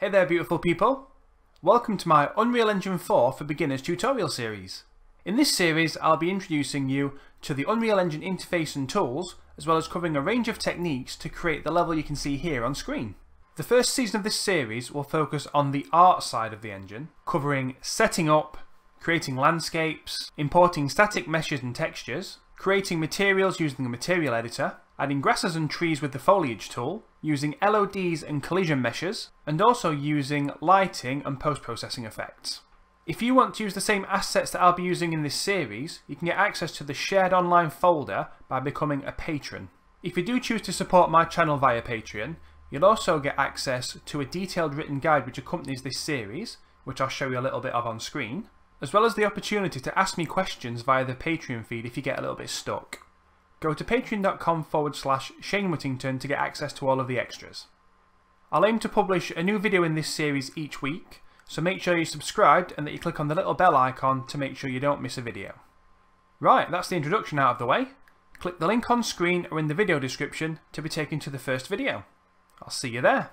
Hey there beautiful people! Welcome to my Unreal Engine 4 for Beginners tutorial series. In this series I'll be introducing you to the Unreal Engine interface and tools as well as covering a range of techniques to create the level you can see here on screen. The first season of this series will focus on the art side of the engine, covering setting up, creating landscapes, importing static meshes and textures, creating materials using the material editor, adding grasses and trees with the foliage tool, using LODs and collision meshes, and also using lighting and post-processing effects. If you want to use the same assets that I'll be using in this series, you can get access to the shared online folder by becoming a patron. If you do choose to support my channel via Patreon, you'll also get access to a detailed written guide which accompanies this series, which I'll show you a little bit of on screen, as well as the opportunity to ask me questions via the Patreon feed if you get a little bit stuck. Go to patreon.com forward slash Shane Whittington to get access to all of the extras. I'll aim to publish a new video in this series each week, so make sure you're subscribed and that you click on the little bell icon to make sure you don't miss a video. Right, that's the introduction out of the way. Click the link on screen or in the video description to be taken to the first video. I'll see you there.